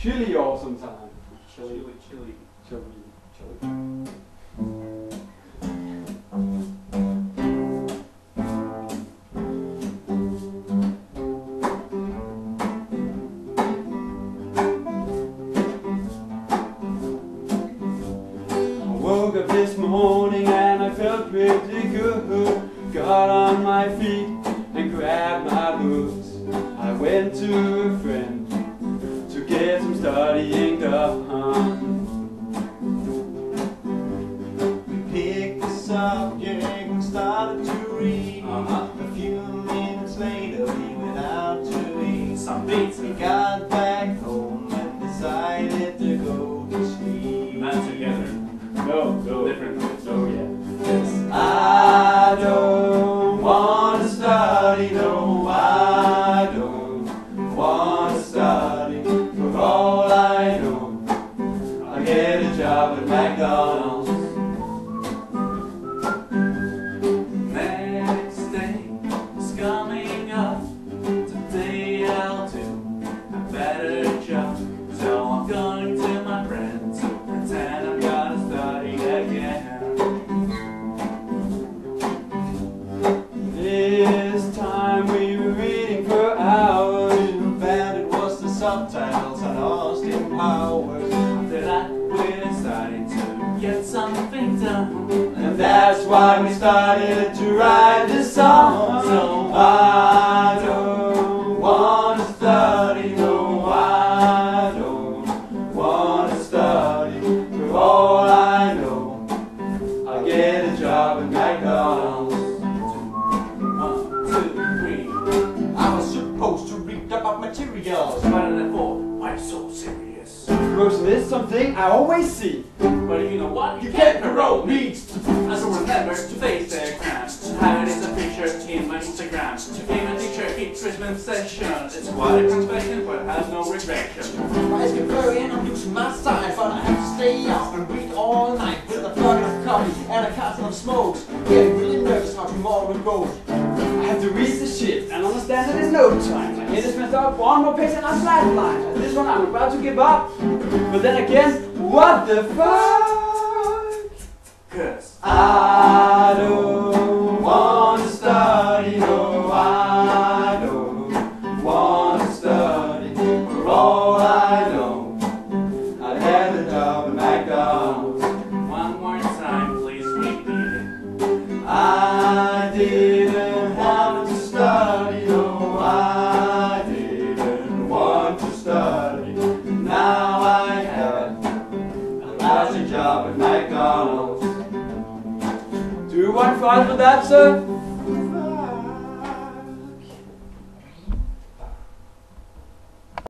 Chili awesome time. Chili, chili, Chili. chili. I woke up this morning and I felt pretty good. Got on my feet and grabbed my boots. I went to a friend get some studying done. We picked this subject and started to read. Uh-huh. A few minutes later, we went out to eat. Some beats. We got back home and decided to go to sleep. Not together. No, no. Different. Why we started to write this song. So I don't want to study, no, I don't want to study. For all I know, I'll get a job at McDonald's. One, two, three. I was supposed to read about materials. One and four. Why so serious? It is something I always see. But you know what? You can't parole to As a remember to face their have it as a picture in my Instagram To be a teacher each treatment session It's quite a confession but has no regression Rise get blurry and I'm losing my sight But I have to stay up and read all night With a flutter of coffee and a carton of smokes Getting really nervous how tomorrow goes I have to read the shit and understand it in no time. My head is messed up, one more page and I'm flatlined. And this one I'm about to give up. But then again, what the fuck? Cause I don't want to study, no, I don't want to study. For all I know, I'd have a job at McDonald's. one more time please repeat it I didn't want to study, no, I didn't want to study. Now I have a lousy job at McDonald's. Do you want fries with that, sir?